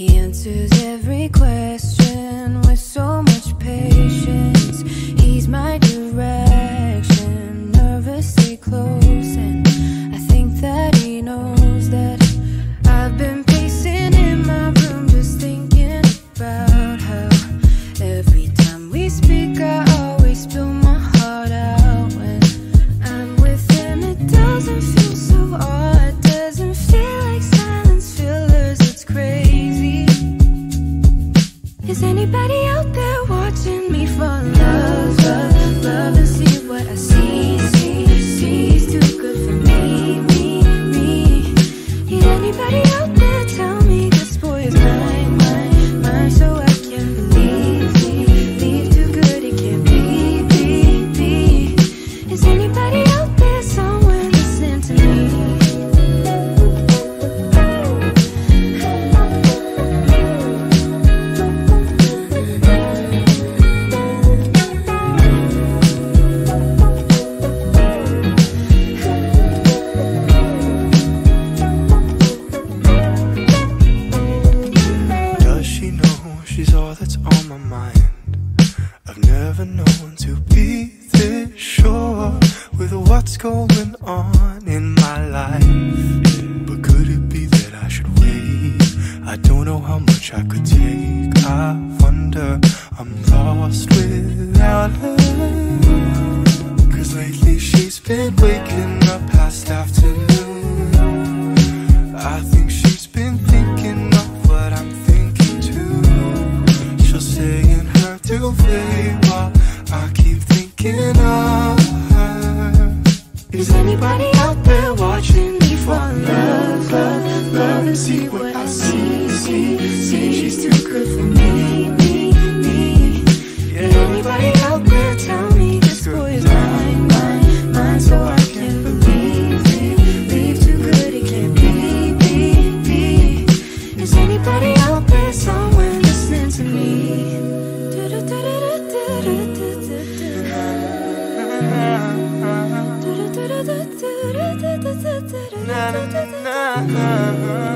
He answers every question anybody out there known to be this sure with what's going on in my life. But could it be that I should wait? I don't know how much I could take. I wonder, I'm lost without her. Cause lately she's been waking up past afternoon. I think she's been thinking of what I'm thinking too. She'll say in her to Is anybody out there watching me fall in love, love, love, and see what I see, see, see? She's too good for na na na na